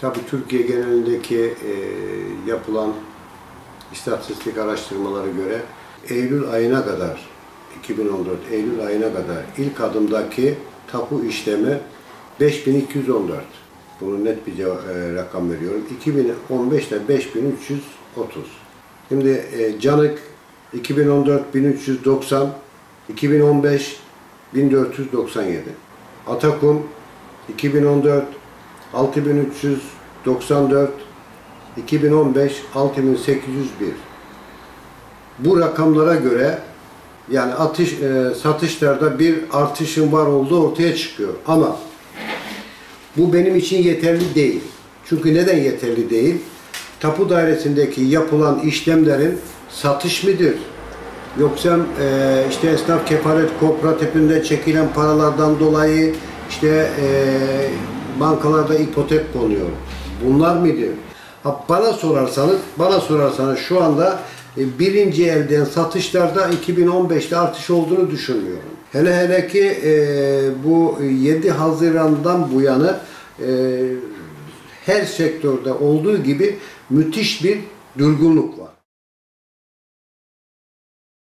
Tabii Türkiye genelindeki e, yapılan istatistik araştırmalara göre Eylül ayına kadar 2014 Eylül ayına kadar ilk adımdaki tapu işlemi 5214. Bunu net bir ceva- e, rakam veriyorum. 2015'te 5330. Şimdi e, Canık 2014 1390, 2015 1497. Atakum 2014 6394, 2015 6801. Bu rakamlara göre yani atış, e, satışlarda bir artışın var olduğu ortaya çıkıyor. Ama bu benim için yeterli değil. Çünkü neden yeterli değil? Tapu dairesindeki yapılan işlemlerin satış mıdır? Yoksa e, işte esnaf kefalet kooperatifinde çekilen paralardan dolayı işte e, bankalarda ipotek konuyor. Bunlar mıydı? Ha, bana sorarsanız, bana sorarsanız şu anda e, birinci elden satışlarda 2015'te artış olduğunu düşünmüyorum. Hele hele ki e, bu 7 Haziran'dan bu yana e, her sektörde olduğu gibi müthiş bir durgunluk var.